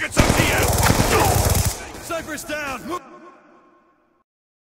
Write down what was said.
Targets up to you! Cypher's down!